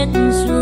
sentence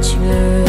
却。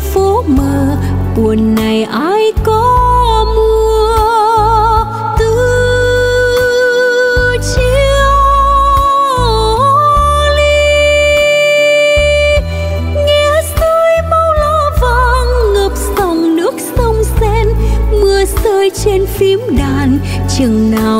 phố mờ, buồn này ai có mưa tư chiều ly nghe rơi máu lá vàng ngập dòng nước sông sen, mưa rơi trên phím đàn, chừng nào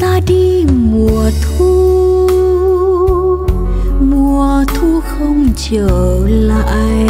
ra đi mùa thu. Mùa thu không trở lại.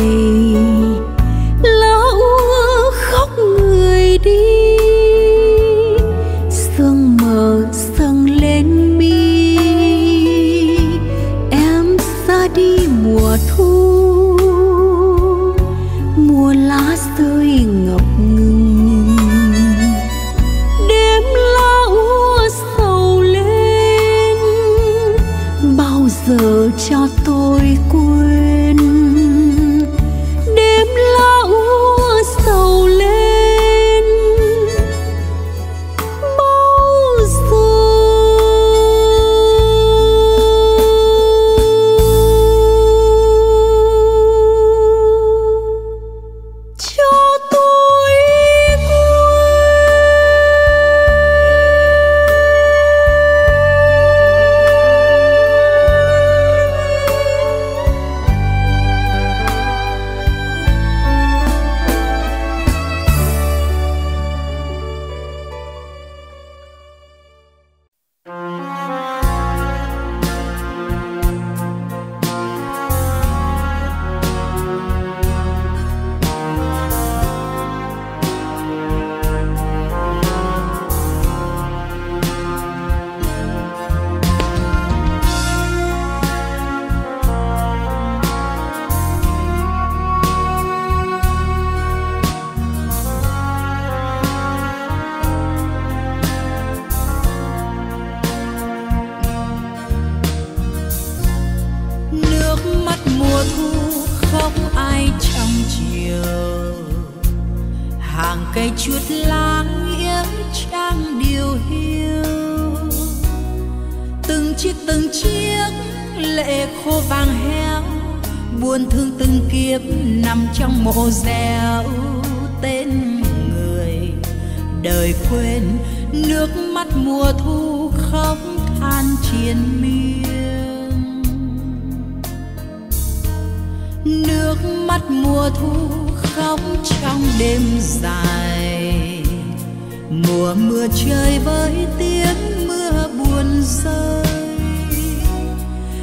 Mùa mưa trời với tiếng mưa buồn rơi.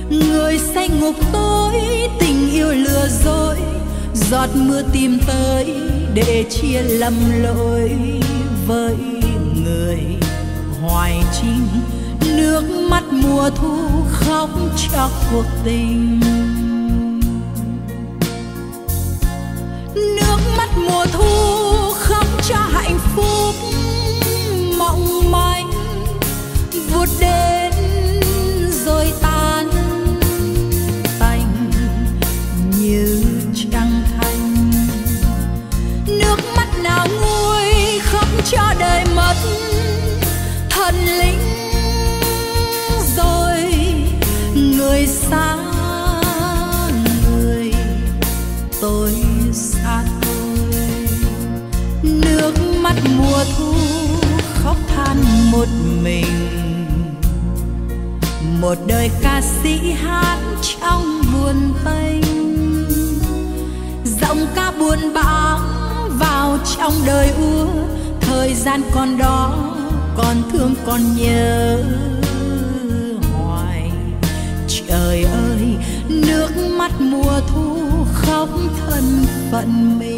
Người say ngục tối, tình yêu lừa dối. Giọt mưa tìm tới để chia lầm lỗi với người hoài trinh nước mắt mùa thu khóc cho cuộc tình. Nước mắt mùa thu khóc cho hạnh phúc. Vụt đến rồi tan. Tành như trăng thanh. Nước mắt nào nguôi khóc cho đời mất. Thần linh rồi người xa người. Tôi xa tôi. Nước mắt mùa thu khóc than một mình một đời ca sĩ hát trong buồn tênh giọng ca buồn bã vào trong đời úa thời gian còn đó, còn thương, còn nhớ. Hoài, trời ơi, nước mắt mùa thu khóc thân phận mình.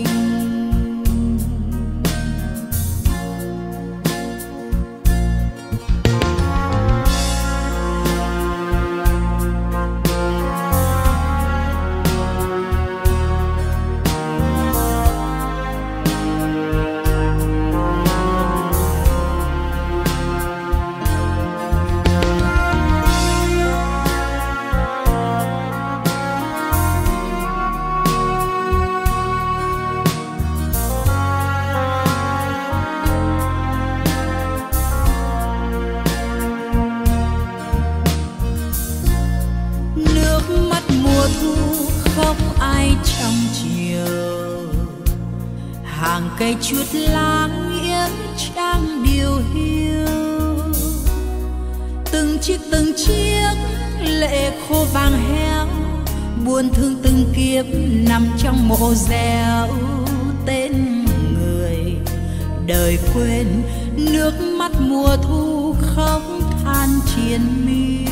Đời quên, nước mắt mùa thu khóc than triền miên.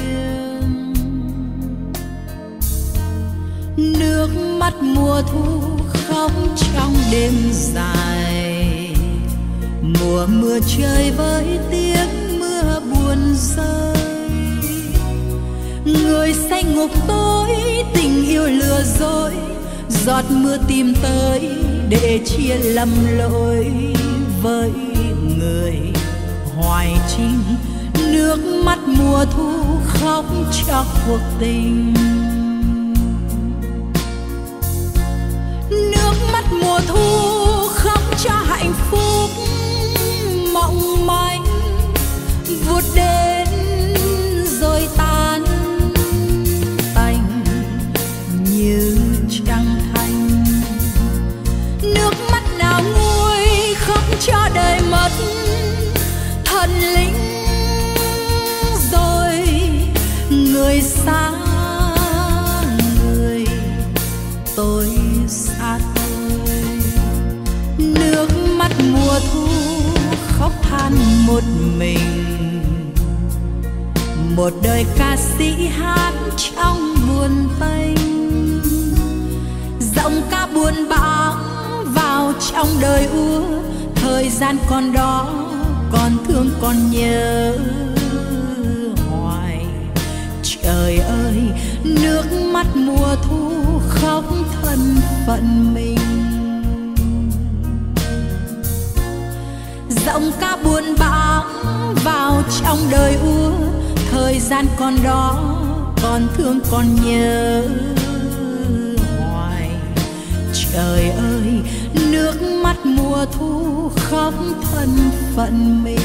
Nước mắt mùa thu khóc trong đêm dài. Mùa mưa trời với tiếng mưa buồn rơi. Người say ngục tối, tình yêu lừa dối. Giọt mưa tìm tới để chia lầm lỗi với người hoài trinh nước mắt mùa thu khóc cho cuộc tình. Nước mắt mùa thu khóc cho hạnh phúc mong manh. Vuốt đến một mình. Một đời ca sĩ hát trong buồn tênh giọng ca buồn bã vào trong đời úa. Thời gian còn đó, còn thương, còn nhớ. Hoài, trời ơi, nước mắt mùa thu khóc thân phận mình. Giọng ca buồn bã vào trong đời úa. Thời gian còn đó, còn thương còn nhớ. Hoài, trời ơi, nước mắt mùa thu khóc thân phận mình.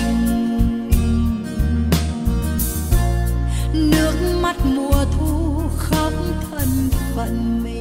Nước mắt mùa thu khóc thân phận mình.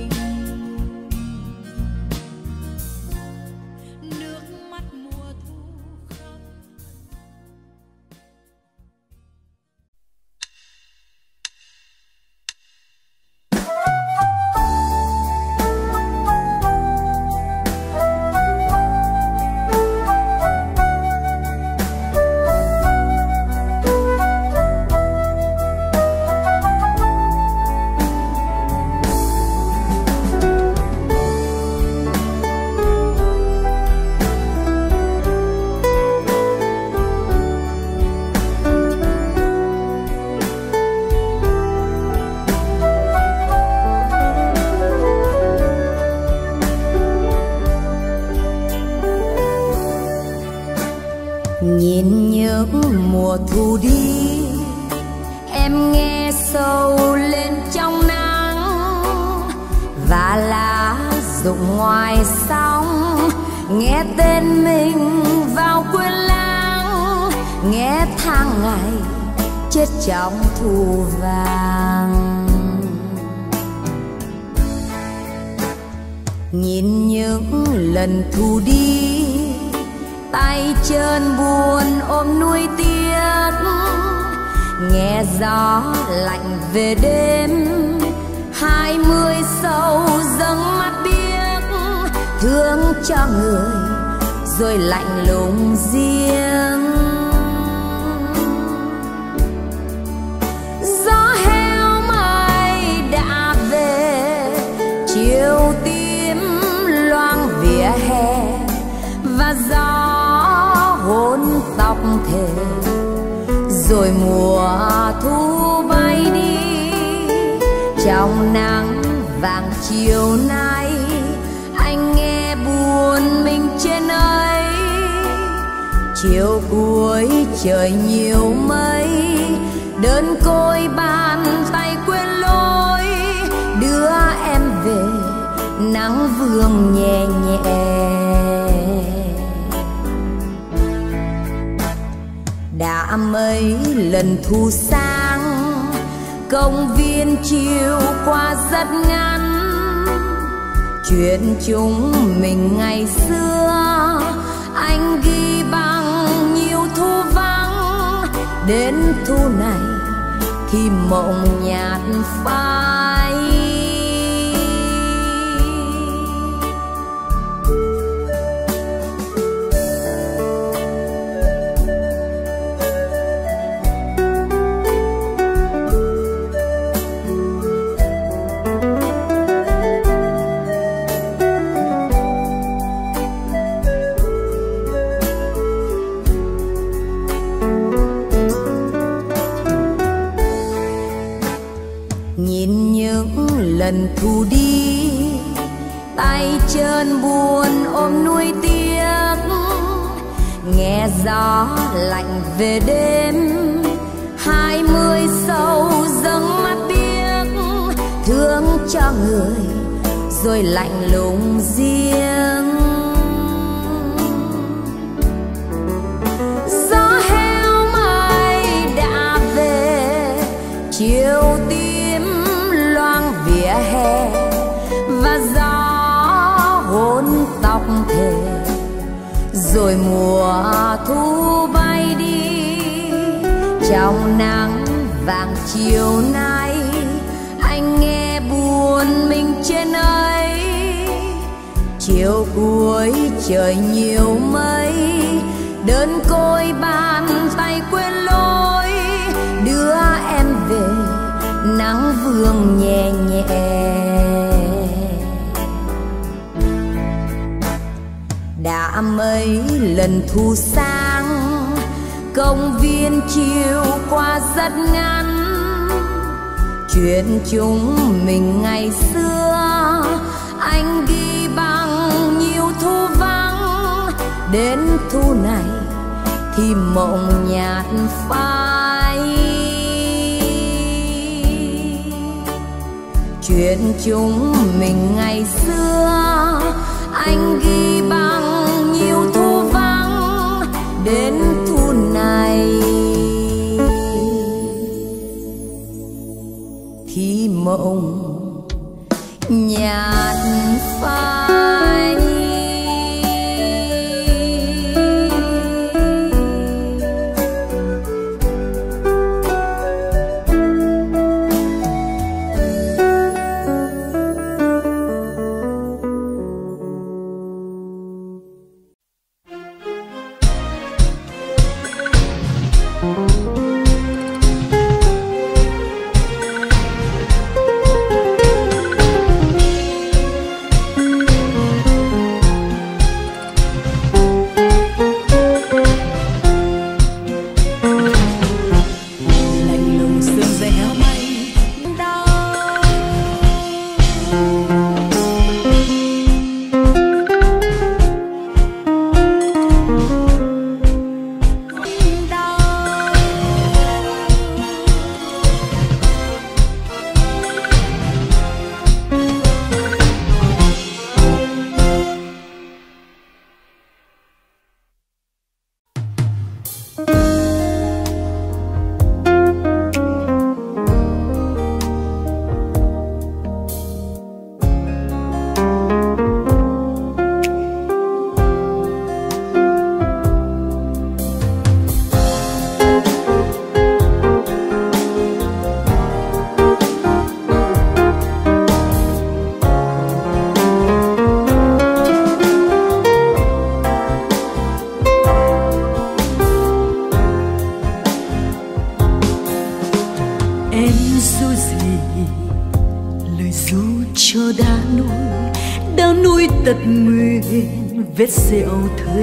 vết rượu thừa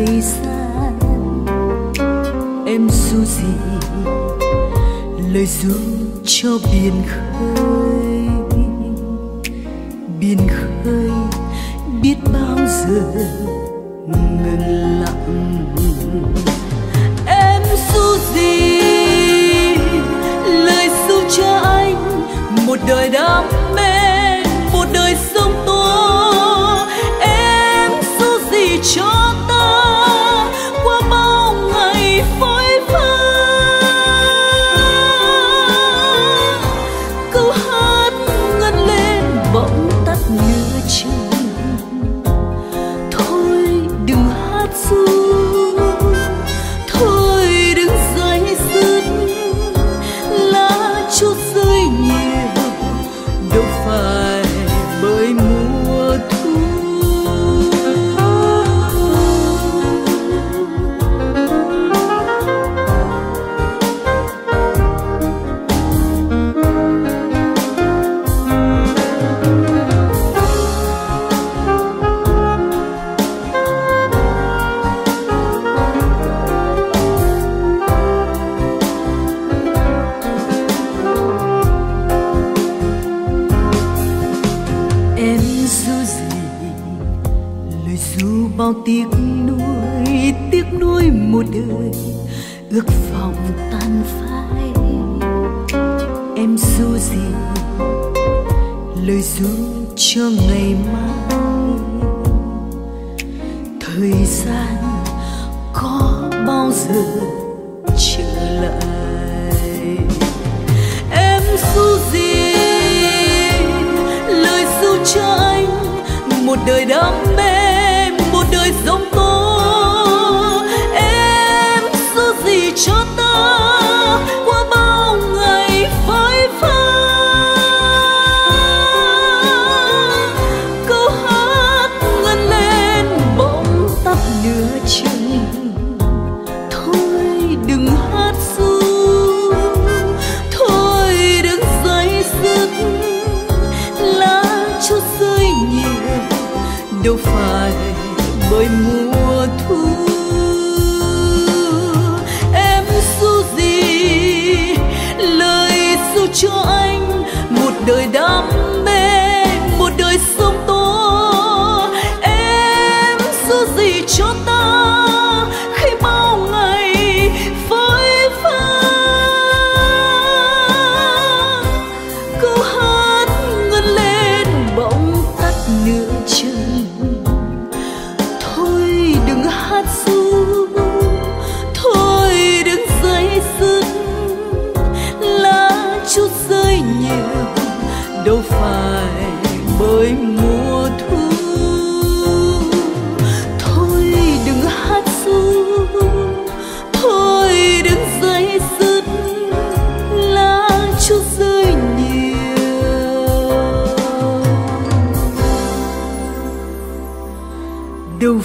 đâu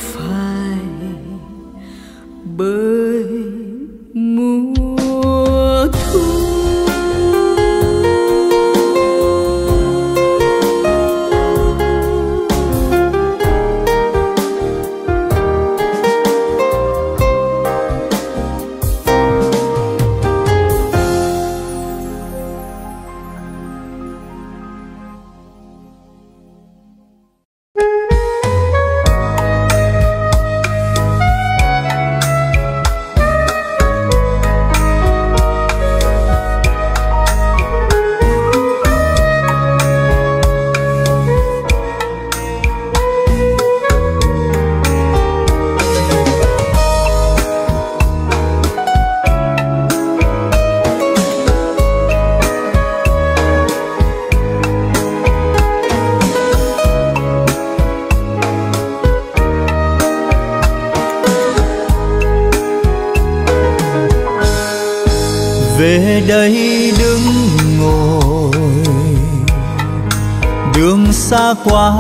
quá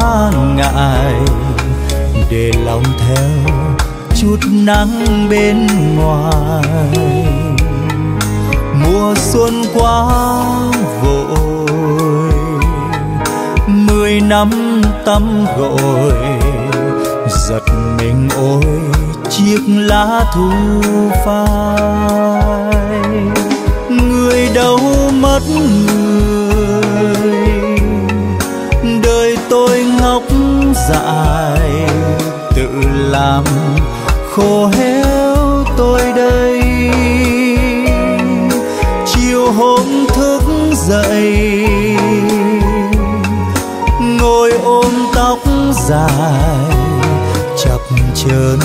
ngại, để lòng theo chút nắng bên ngoài. Mùa xuân quá vội, mười năm tắm gội, giật mình ôi, chiếc lá thu phai. Người đâu mất người làm khô héo tôi đây. Chiều hôm thức dậy, ngồi ôm tóc dài, chập chờn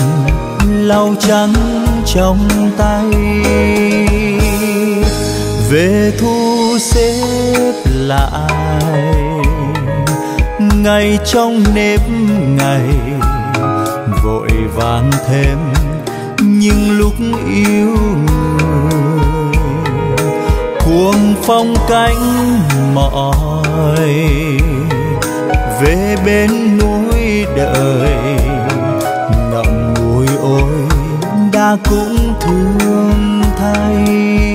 lau trắng trong tay. Về thu xếp lại, ngày trong nếp ngày vàng thêm nhưng lúc yêu người cuồng phong cánh mỏi về bên núi đời, ngậm ngùi ôi đã cũng thương thay.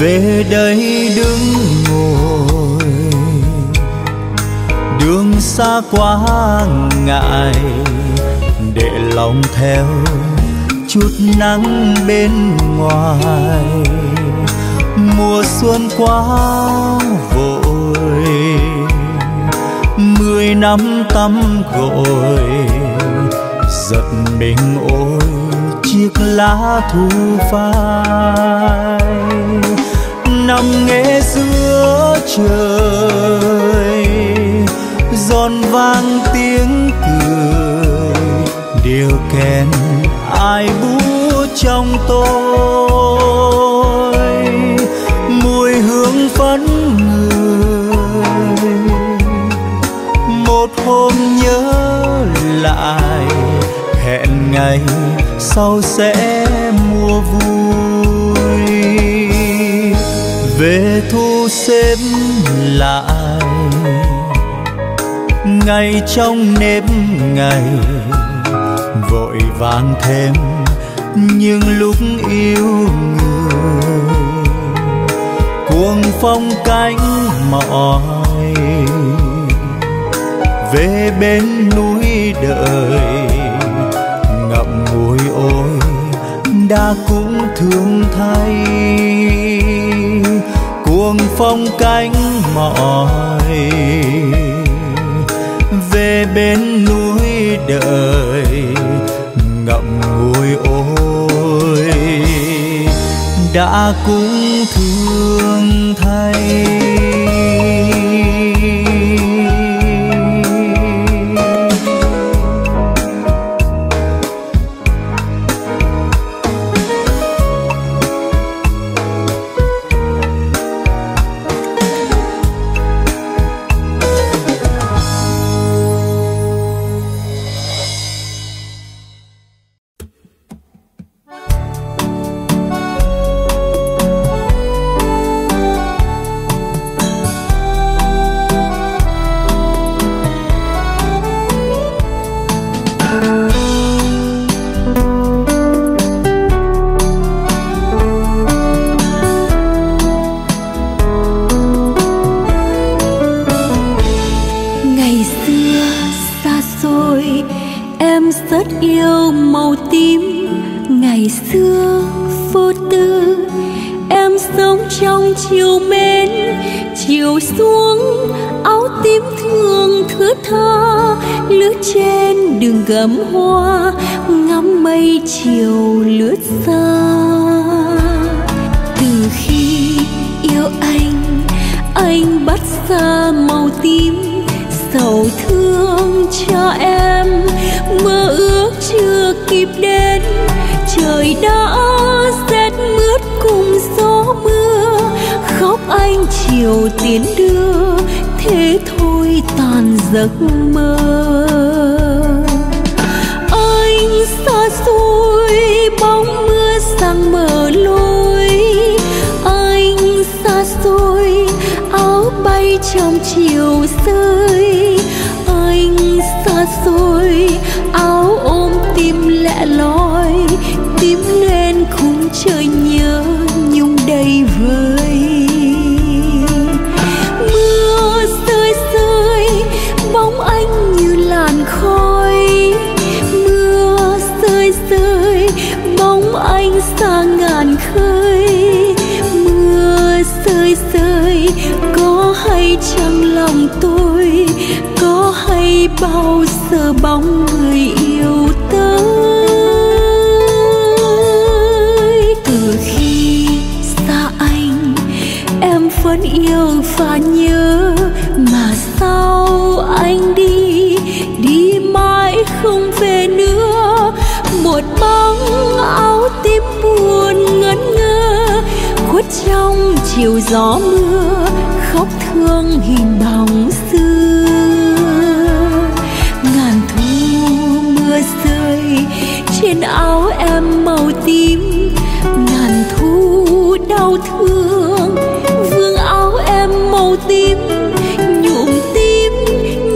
Về đây đứng ngồi, đường xa quá ngại, để lòng theo chút nắng bên ngoài. Mùa xuân quá vội, mười năm tắm gội, giật mình ôi, chiếc lá thu phai nằm nghe giữa trời, giòn vang tiếng cười, điều kèn ai bú trong tôi. Mùi hương phấn người, một hôm nhớ lại, hẹn ngày sau sẽ về thu xếp lại. Ngày trong nếp ngày, vội vàng thêm nhưng lúc yêu người. Cuồng phong cánh mỏi, về bên núi đời đã cũng thương thay cuồng phong cánh mỏi về bên núi đời ngậm ngùi ôi. Đã cũng thương có hay chăng lòng tôi, có hay bao giờ bóng người yêu tới? Từ khi xa anh, em vẫn yêu và nhớ. Mà sao anh đi đi mãi không về nữa. Một bóng áo tim buồn ngẩn ngơ, khuất trong chiều gió mưa, khóc thương hình bóng xưa. Ngàn thu mưa rơi, trên áo em màu tím. Ngàn thu đau thương, vương áo em màu tím. Nhuộm tím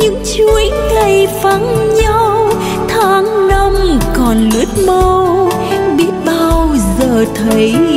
những chuỗi ngày vắng nhau. Tháng năm còn lướt mau, biết bao giờ thấy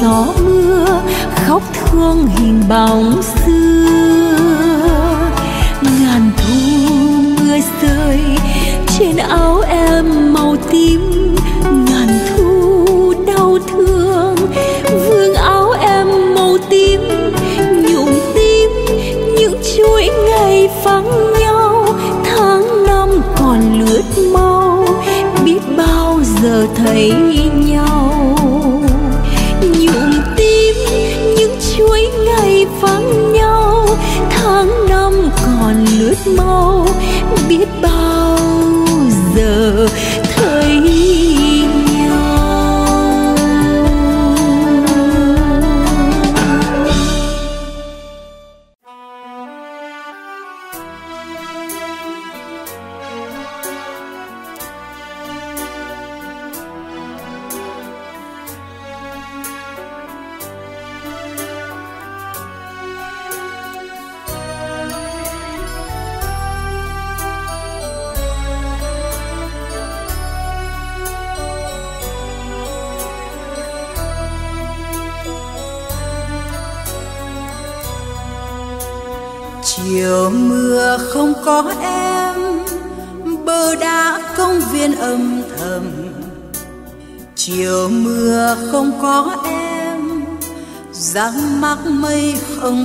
gió mưa, khóc thương hình bóng xưa. Ngàn thu mưa rơi, trên áo em màu tím. Ngàn thu đau thương, vương áo em màu tím. Nhuộm tím những chuỗi ngày vắng nhau. Tháng năm còn lướt mau, biết bao giờ thấy còn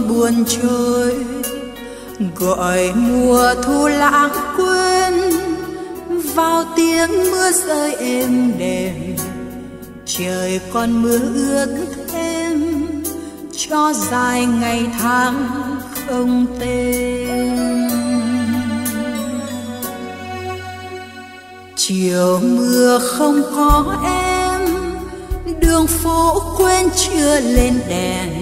buồn trôi gọi mùa thu lãng quên, vào tiếng mưa rơi êm đềm. Trời còn mưa ướt thêm, cho dài ngày tháng không tên. Chiều mưa không có em, đường phố quên chưa lên đèn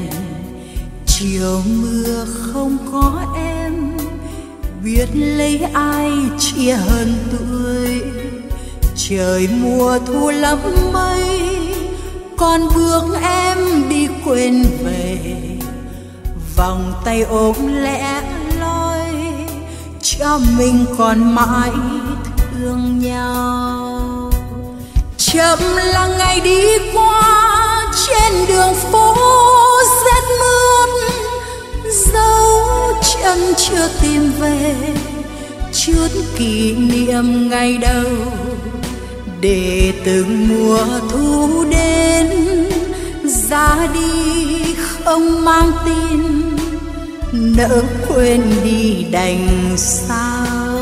chiều mưa không có em, biết lấy ai chia hơn tuổi trời mùa thu lắm mây còn bước em đi quên về. Vòng tay ôm lẽ loi, cho mình còn mãi thương nhau. Chậm là ngày đi qua chưa tìm về chút kỷ niệm ngày đầu. Để từng mùa thu đến, ra đi không mang tin, nỡ quên đi đành sao.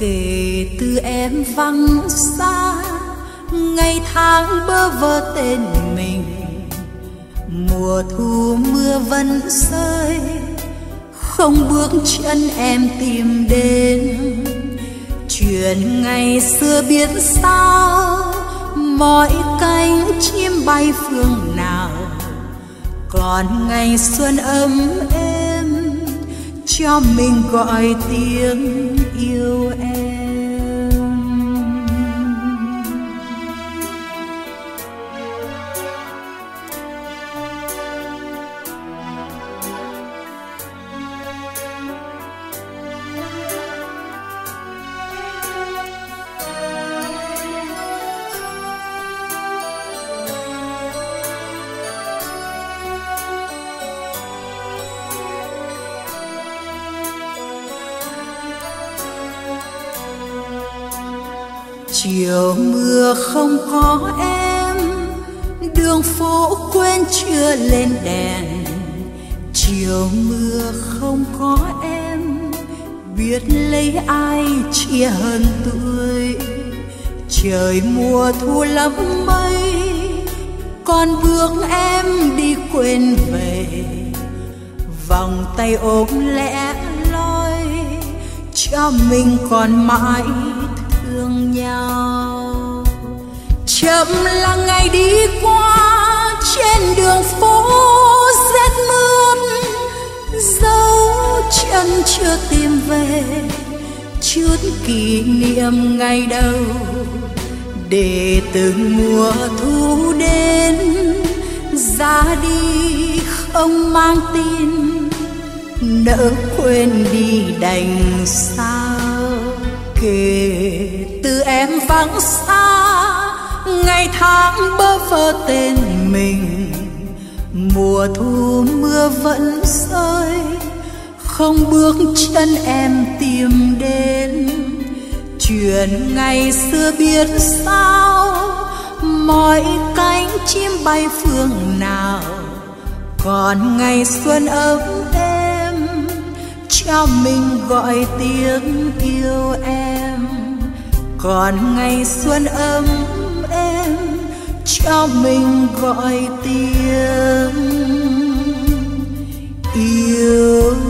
Kể từ em vắng xa, ngày tháng bơ vơ tên mùa thu mưa vẫn rơi, không bước chân em tìm đến. Chuyện ngày xưa biết sao, mọi cánh chim bay phương nào. Còn ngày xuân ấm êm, cho mình gọi tiếng yêu em. Còn mãi thương nhau. Chậm là ngày đi qua, trên đường phố rét mướt. Dấu chân chưa tìm về, chút kỷ niệm ngày đầu. Để từng mùa thu đến, ra đi không mang tin. Nỡ quên đi đành sao? Kể từ em vắng xa, ngày tháng bơ vơ tên mình. Mùa thu, mưa vẫn rơi, không bước chân em tìm đến. Chuyện ngày xưa biết sao, mọi cánh chim bay phương nào. Còn ngày xuân ấm êm cho mình gọi tiếng yêu em. Còn ngày xuân ấm em cho mình gọi tiếng yêu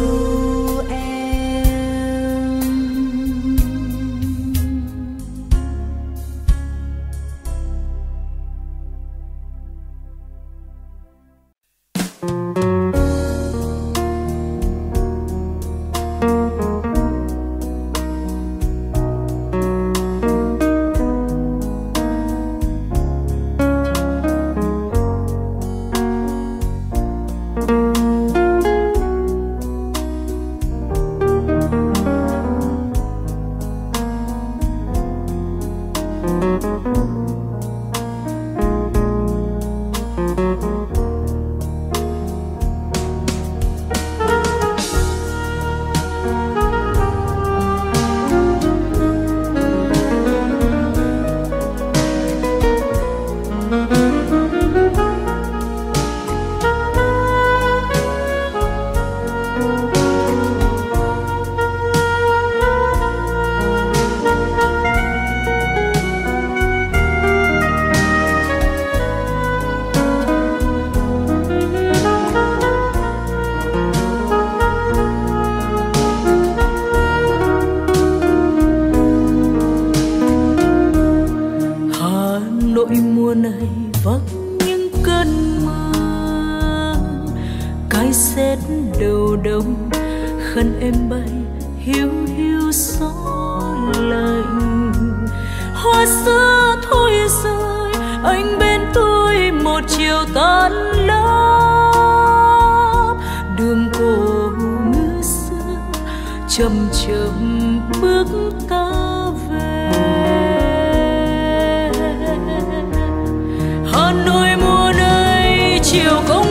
chậm chậm bước ta về. Hà Nội mùa nơi chiều không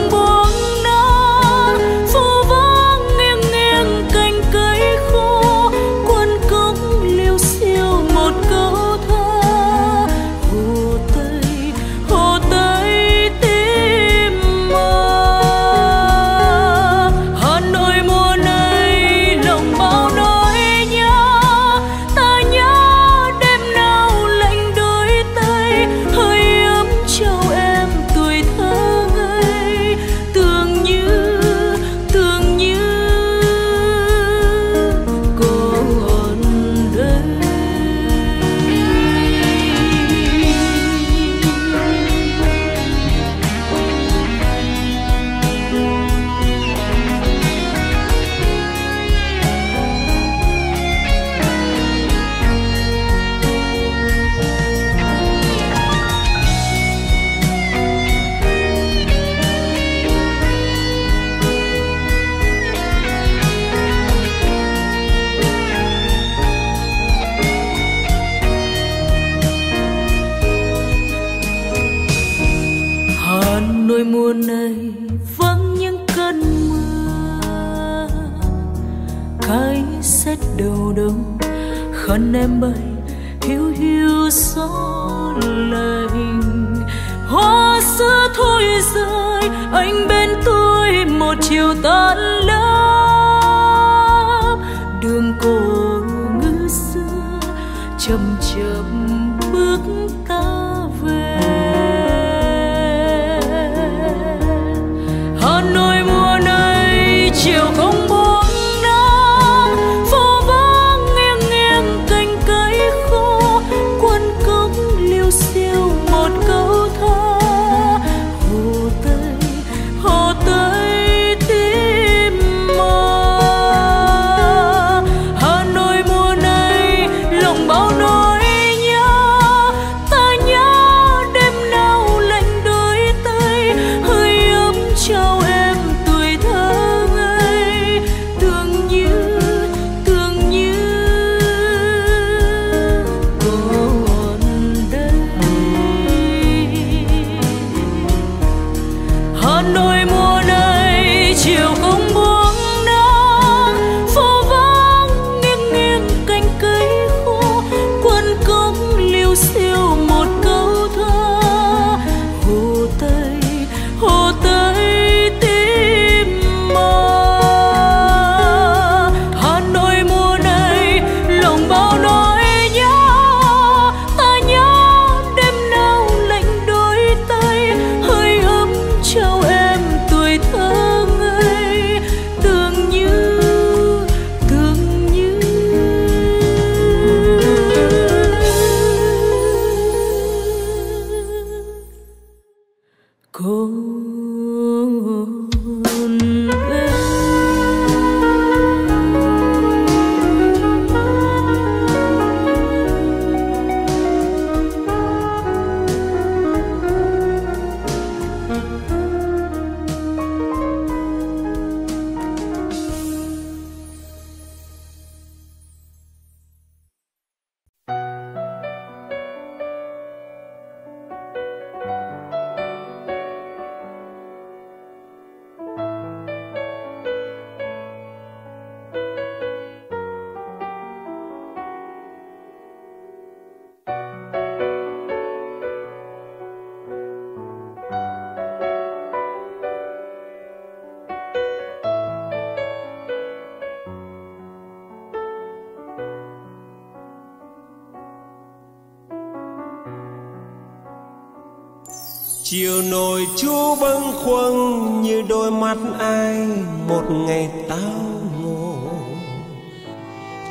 chú bâng khuâng như đôi mắt ai một ngày tao ngộ.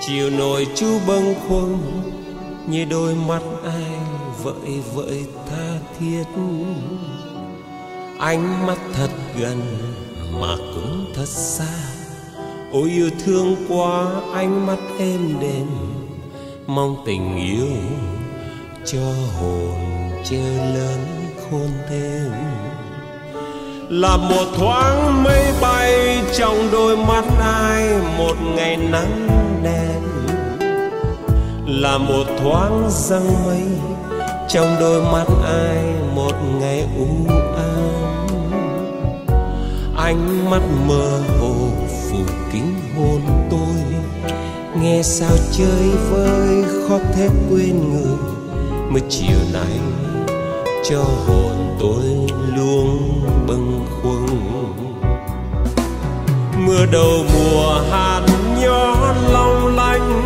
Chiều nổi chú bâng khuâng như đôi mắt ai vợi vợi tha thiết. Ánh mắt thật gần mà cũng thật xa. Ôi yêu thương quá, ánh mắt êm đềm. Mong tình yêu cho hồn chưa lớn khôn thêm là một thoáng mây bay trong đôi mắt ai, một ngày nắng đen. Là một thoáng răng mây trong đôi mắt ai, một ngày u ám. Ánh mắt mơ hồ phủ kính hôn tôi, nghe sao chơi vơi khó thét quên người. Mới chiều nay cho hồn tôi luôn bâng khuâng. Mưa đầu mùa hạt nhỏ long lanh,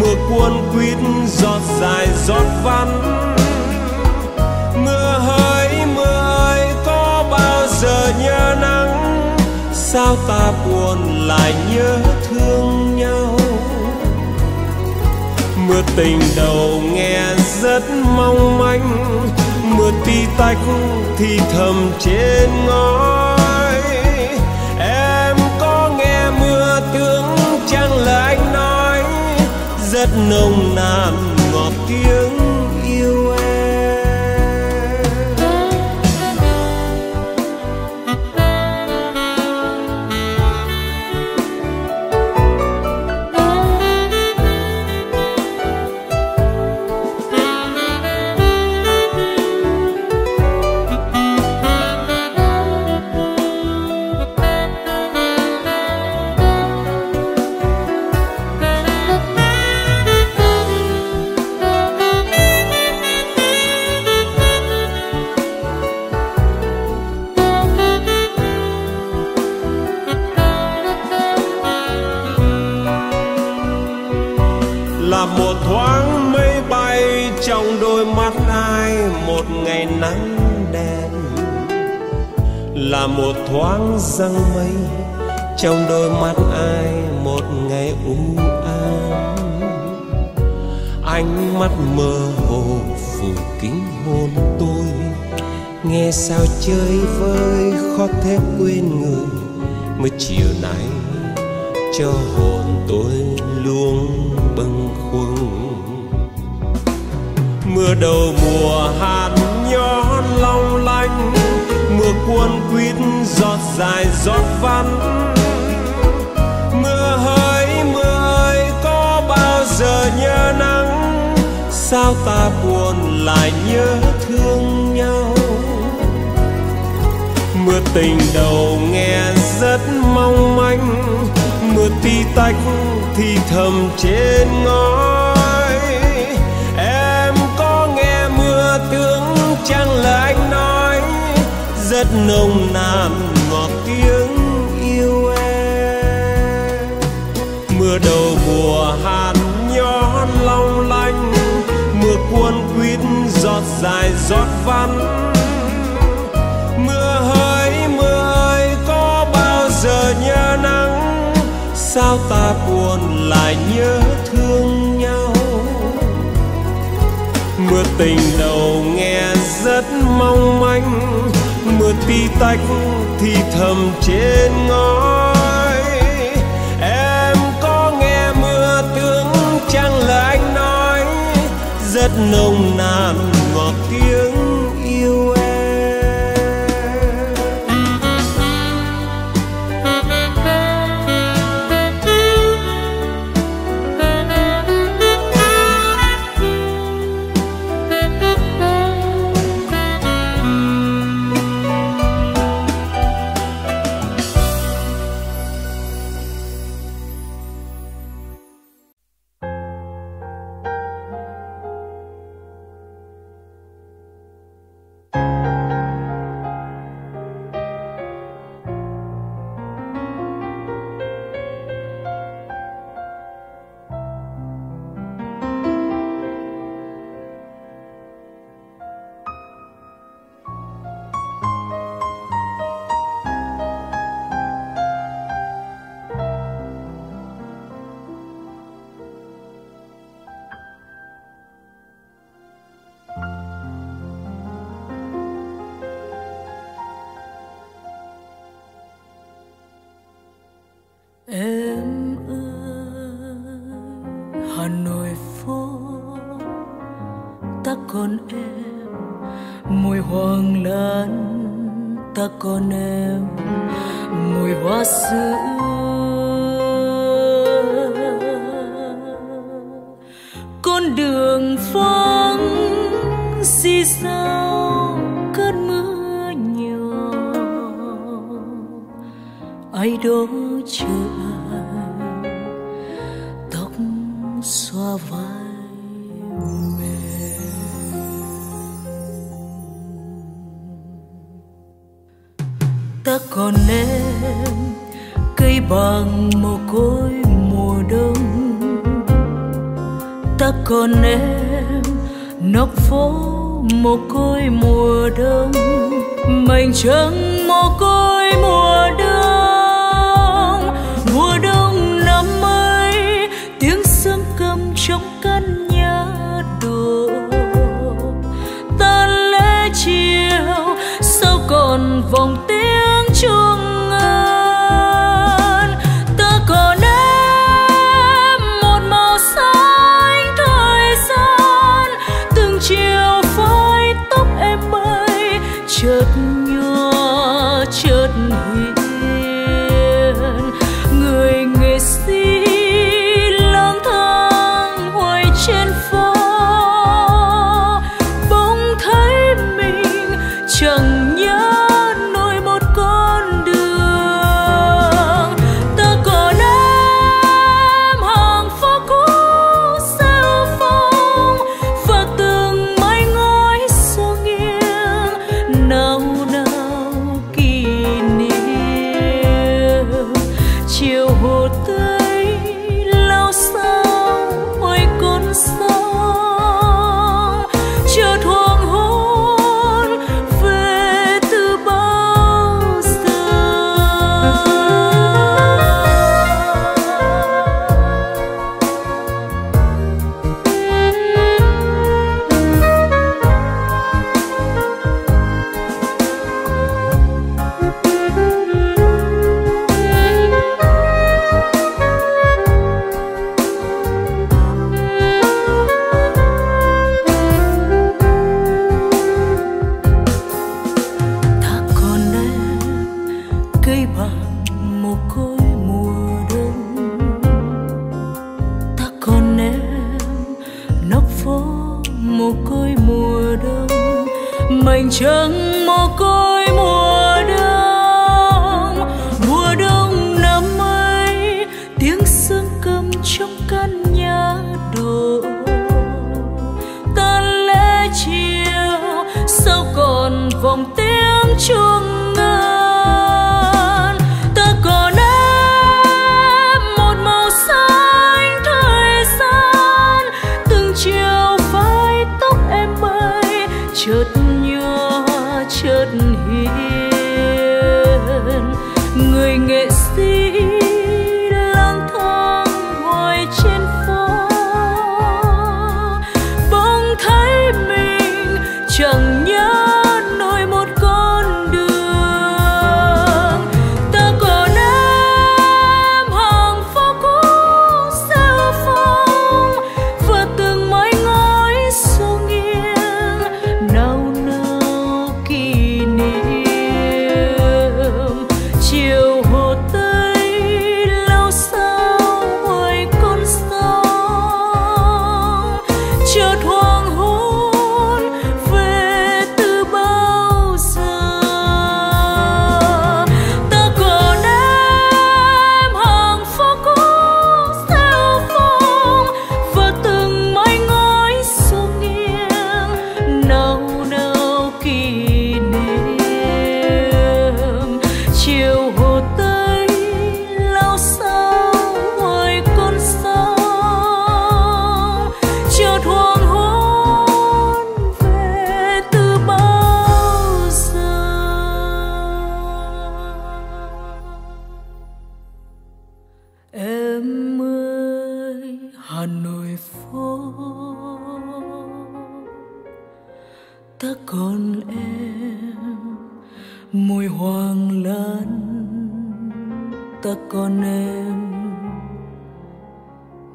mưa cuốn quýt giọt dài giọt văn mưa hỡi mưa ơi, có bao giờ nhớ nắng? Sao ta buồn lại nhớ thương nhau? Mưa tình đầu nghe rất mong manh mưa tí tách thì thầm trên ngói. Em có nghe mưa tướng chẳng lời anh nói, rất nồng nàn ngọt tiếng. Chơi vơi khó thể quên người, mới chiều nay cho hồn tôi luôn bâng khuâng. Mưa đầu mùa hạt nhỏ long lanh, mưa cuốn quýt giọt dài giọt văn mưa hơi mưa ơi, có bao giờ nhớ nắng, sao ta buồn lại nhớ thương mưa tình đầu nghe rất mong manh. Mưa tí tách thì thầm trên ngói. Em có nghe mưa tướng chẳng là anh nói. Rất nồng nàn ngọt tiếng yêu em. Mưa đầu mùa hàn nhón long lanh. Mưa cuốn quýt giọt dài giọt vắn. Sao ta buồn lại nhớ thương nhau? Mưa tình đầu nghe rất mong manh, mưa tí tách thì thầm trên ngói. Em có nghe mưa tướng chẳng là anh nói, rất nồng nàn ngọt tiếng Ta còn em. Mùi hoàng lan Ta còn em. Mùi hoa sữa. Con đường vắng Xì sao cơn mưa nhỏ. Ai đó chờ còn em, cây bằng mồ côi mùa đông. Ta còn em, nóc phố mồ côi mùa đông. Mảnh trắng mồ côi mùa đông.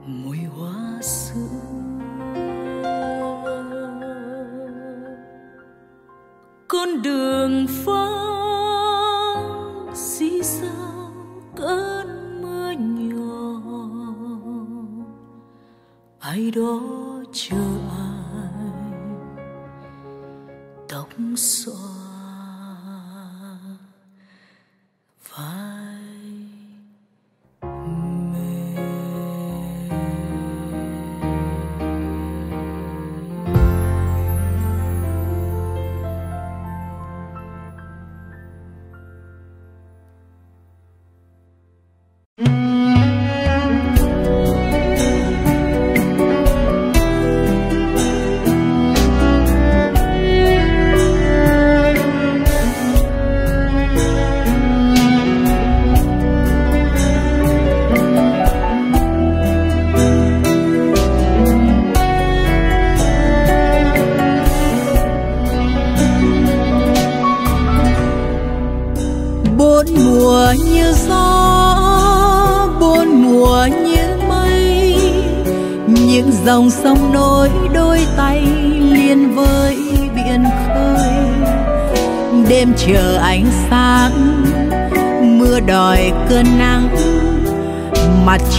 Mùi hoa xưa con đường vắng xí sao cơn mưa nhỏ. Ai đó chờ ai? Tóc xõa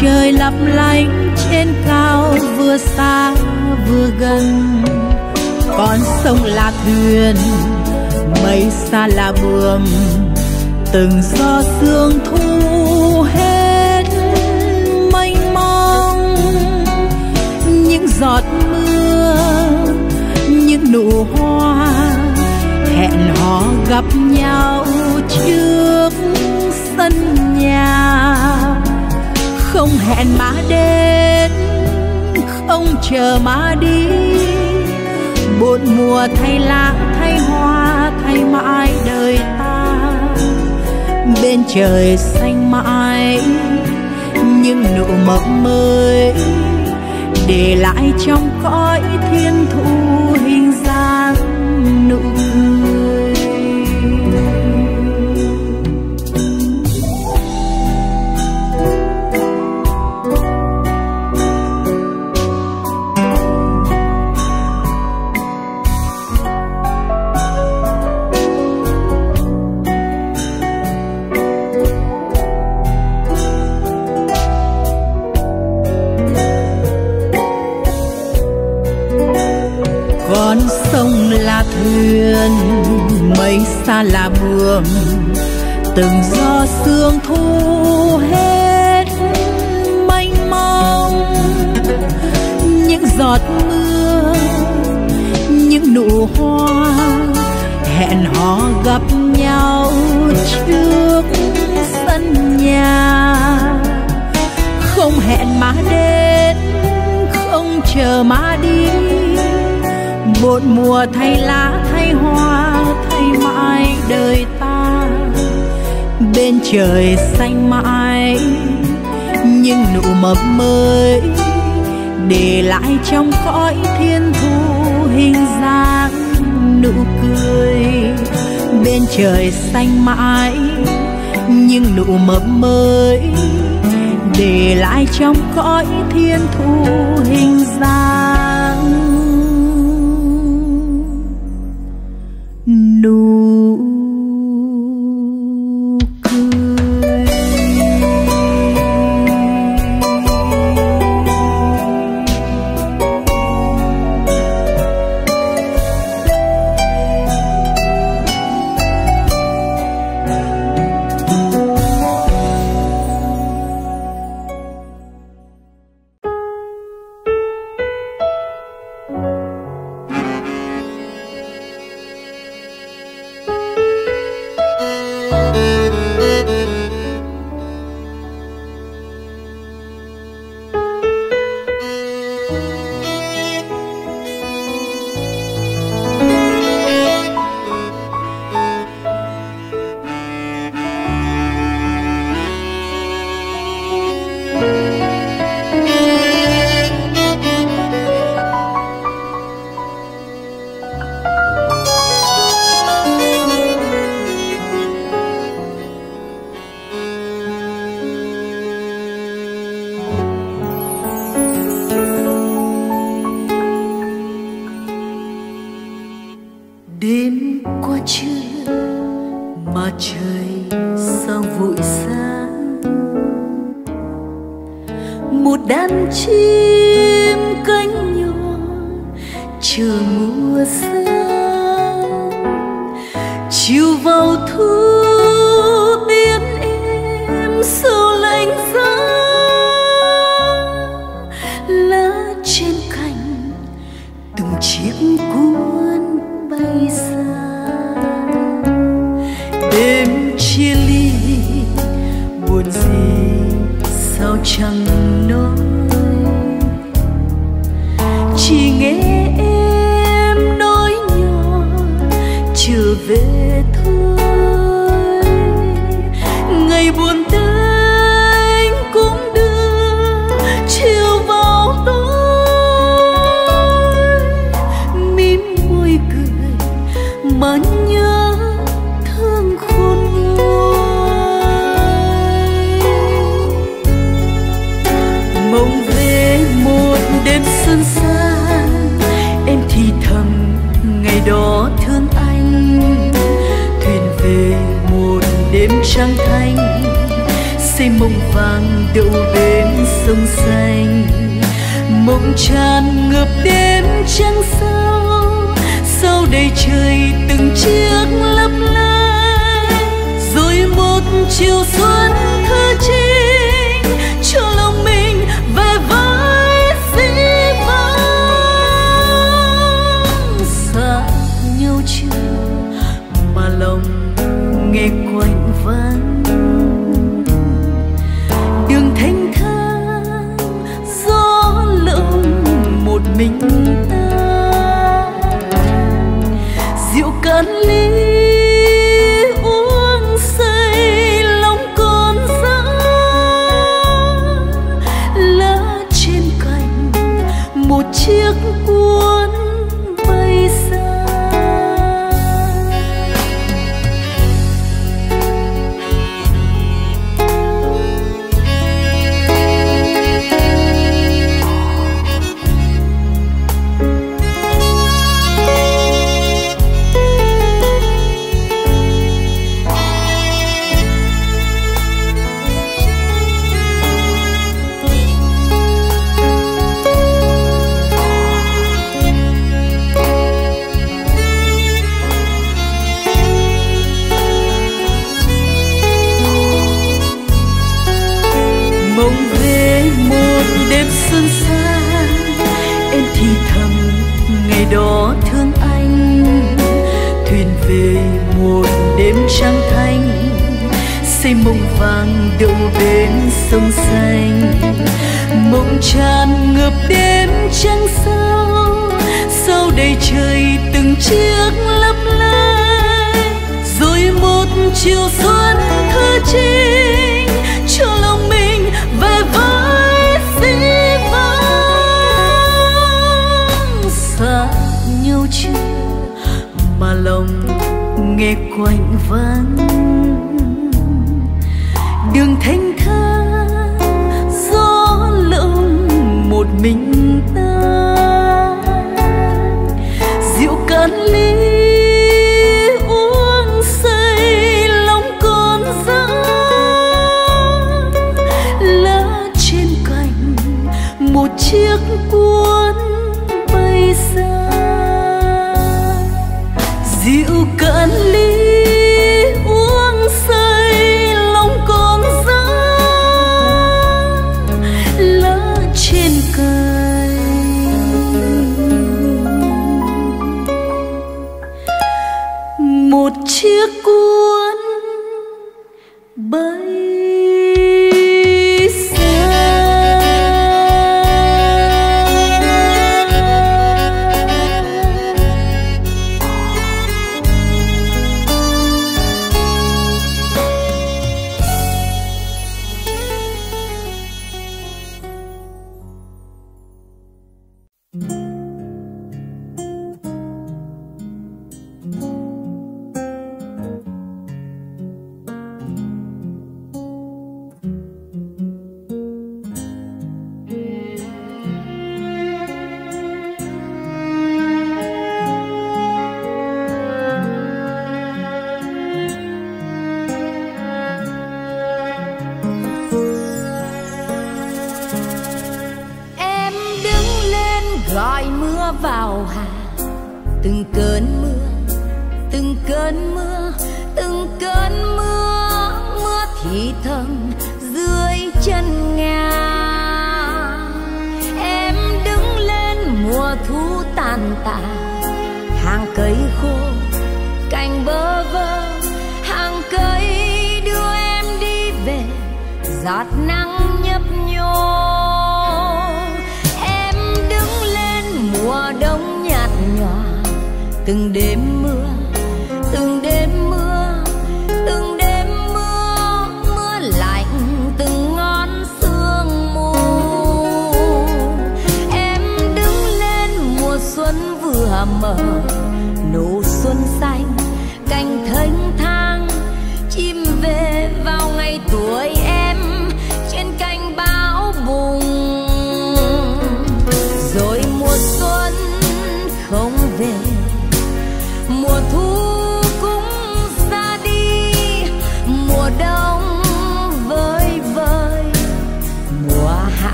trời lấp lánh trên cao vừa xa vừa gần. Con sông là thuyền, mây xa là buồm, từng gió sương thu hết mênh mông. Những giọt mưa, những nụ hoa hẹn hò gặp nhau trước sân nhà không hẹn mà đến, không chờ mà đi. Bốn mùa thay lá thay hoa, thay mãi đời ta. Bên trời xanh mãi, những nụ mộng mới để lại trong cõi thiên thu hình dáng nụ xa là buồn từng gió sương thu hết mênh mông. Những giọt mưa, những nụ hoa hẹn hò gặp nhau trước sân nhà. Không hẹn mà đến, không chờ mà đi. Một mùa thay lá thay hoa thay mãi đời ta. Bên trời xanh mãi nhưng nụ mập mới để lại trong cõi thiên thu hình dáng nụ cười. Bên trời xanh mãi nhưng nụ mập mới để lại trong cõi thiên thu hình